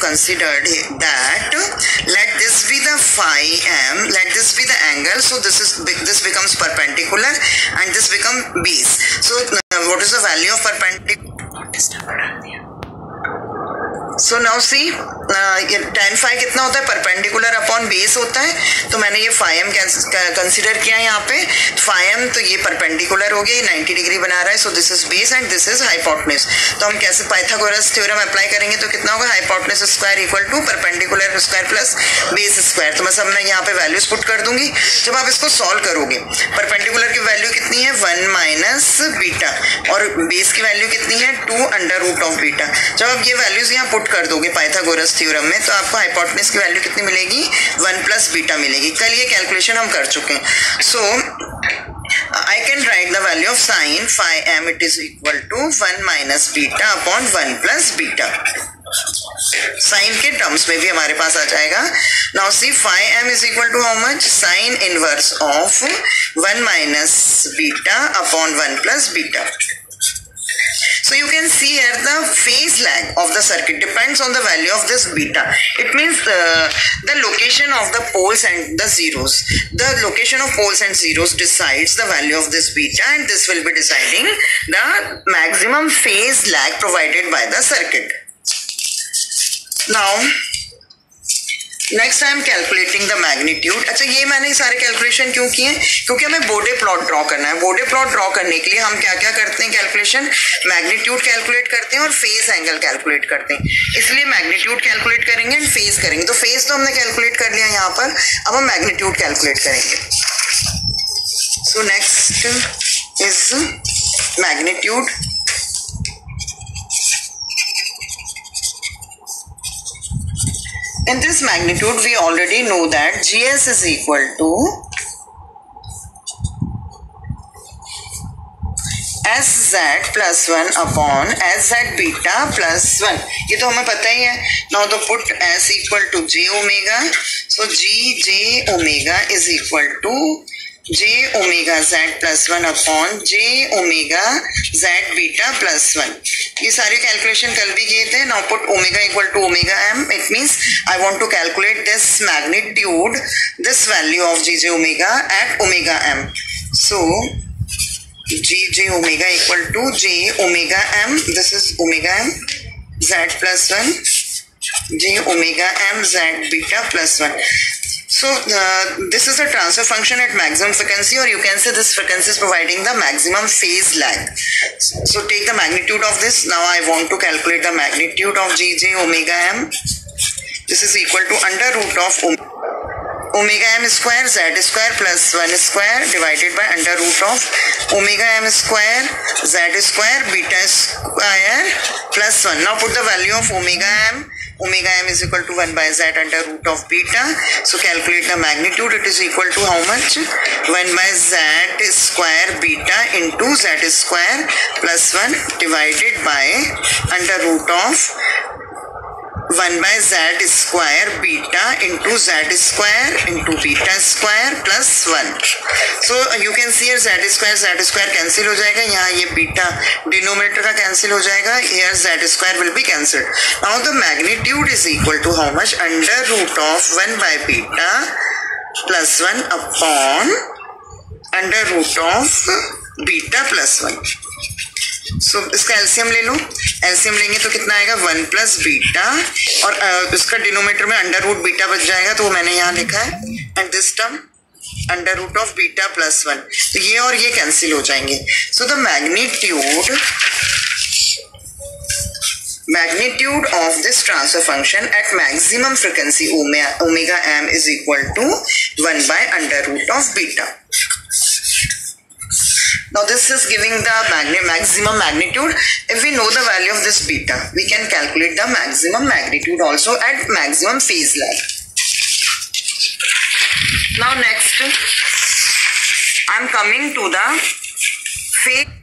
considered that let this be the phi m let this be the angle so this is this becomes perpendicular and this become base so uh, what is the value of perpendicular so now C ten five कितना होता है perpendicular upon base होता है तो मैंने ये five M consider किया है यहाँ पे। फाइव एम तो ये परपेंडिकुलर हो गया, ये नाइन्टी डिग्री बना रहा है so this is base and this is hypotenuse तो हम कैसे पाइथागोरस थ्योरम अप्लाई करेंगे तो कितना होगा? Hypotenuse square equal to perpendicular square plus base square तो मैं सब मैं यहाँ पे वैल्यूज़ पुट कर दूँगी। जब आप इसको सॉल्व करोगे परपेंडिकुलर की वैल्यू कितनी है? वन माइनस बीटा और बेस की वैल्यू कितनी है? Two under root of beta जब आप ये वैल्यूज़ यहाँ पुट कर दोगे पाइथागोरस थ्योरम में तो आपको हाइपोटेनस की वैल्यू कितनी मिलेगी? वन प्लस बीटा मिलेगी। कल ये कैलकुलेशन हम कर चुके हैं। So I can write the value of sine phi m, it is equal to 1 minus beta upon 1 plus beta. Sine के टर्म्स में भी हमारे पास आ जाएगा। Now C phi M is equal to how much sine inverse of one minus beta upon one plus beta So you can see here the phase lag of the circuit depends on the value of this beta. It means the location of the poles and the zeros. The location of poles and zeros decides the value of this beta and this will be deciding the maximum phase lag provided by the circuit. Now next I am calculating the magnitude अच्छा ये मैंने सारे calculation क्यों किए? क्योंकि हमें बोडे plot draw करना है। बोडे प्लॉट ड्रॉ करने के लिए हम क्या क्या करते हैं कैलकुलेशन मैग्नीट्यूड कैलकुलेट करते हैं और फेस एंगल कैलकुलेट करते हैं। इसलिए मैग्नीट्यूड कैलकुलेट करेंगे एंड फेस करेंगे। तो फेस तो हमने कैलकुलेट कर लिया यहाँ पर। अब हम मैग्नीट्यूड कैलकुलेट करेंगे। So next is magnitude In this magnitude, we already know that GS is equal to SZ plus 1 upon SZ beta plus 1. ये तो हमें पता ही है Now तो put S equal to J omega. So G J omega is equal to J omega Z plus one upon J omega Z beta plus one ये सारे calculation कल भी किए थे now put omega equal to omega M it means I want to calculate this magnitude this value of G J omega at omega M so G J omega equal to J omega M this is omega M Z plus one J omega M Z beta plus one So uh, this is a transfer function at maximum frequency or you can say this frequency is providing the maximum phase lag. So take the magnitude of this. Now I want to calculate the magnitude of Gj omega m. This is equal to under root of omega m square z square plus 1 square divided by under root of omega m square z square beta square plus 1. Now put the value of omega m omega m is equal to 1 by z under root of beta. So calculate the magnitude. It is equal to how much? 1 by z square beta into z square plus 1 divided by under root of one by Z square beta into Z square into beta square plus one. So you can see Z square Z square cancel हो जाएगा। यहाँ ये beta denominator का cancel हो जाएगा। Here Z square will be cancel now the magnitude is equal to how much under root of one by beta plus one upon under root of beta plus one. So so, इसका एल्सियम ले लो? एल्सियम लेंगे तो कितना आएगा? One plus beta. और इसका denominator में under root beta बच जाएगा तो वो मैंने यहाँ लिखा है। And this term under root of beta plus one तो ये और ये कैंसिल हो जाएँगे। So the magnitude magnitude of this transfer function at maximum omega, omega m is equal to 1 by under root of beta. Now this is giving the magni maximum magnitude. If we know the value of this beta, we can calculate the maximum magnitude also at maximum phase lag. Now next, I am coming to the phase